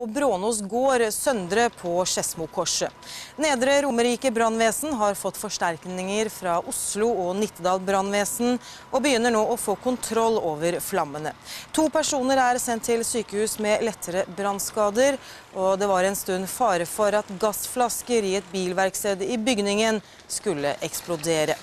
Og Brånås gård Søndre på Skedsmokorset. Nedre Romerike brannvesen har fått forsterkninger fra Oslo og Nittedal brannvesen, og begynner nå å få kontroll over flammene. To personer er sendt til sykehus med lettere brannskader, og det var en stund fare for at gassflasker i et bilverksted i bygningen skulle eksplodere.